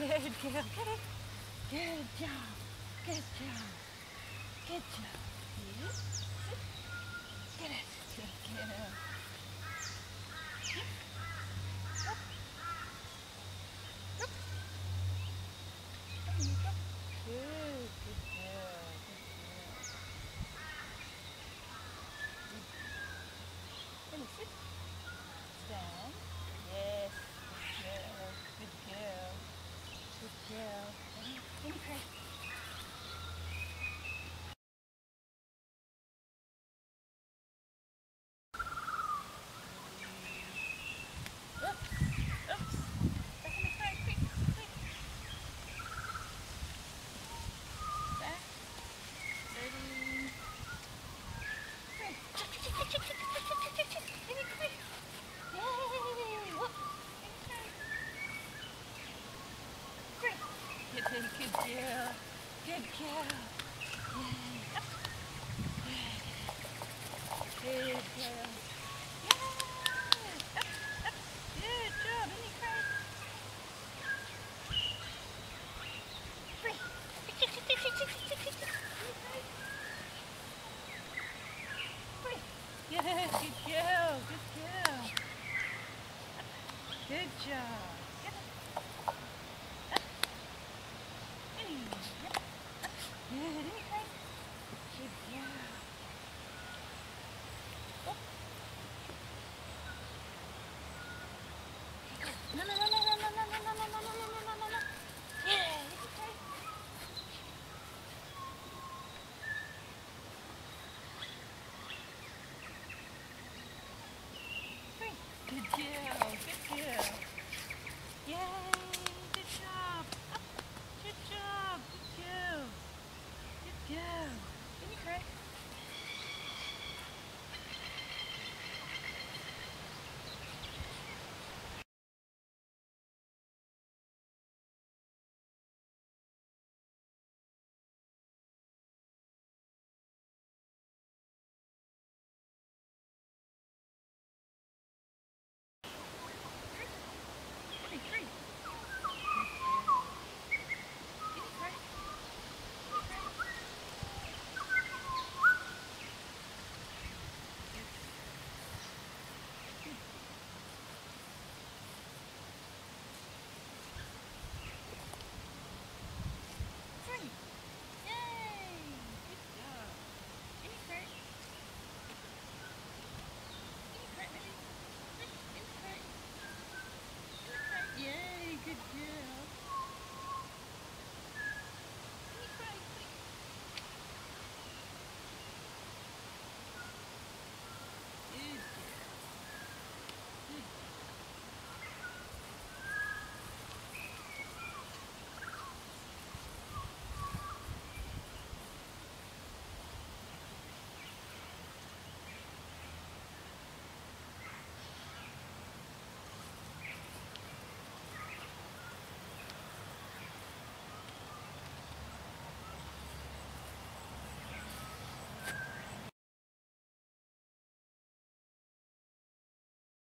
Good girl. Good job. Good job. Good job. Good job. Good. Good. Good. Good girl. Good girl. Good girl. Good girl, good girl. Good job. No, no, no, no, no, no, no, no, no, no, no, no, no, no, no. Yeah, it's okay. Good girl, good girl. Yay.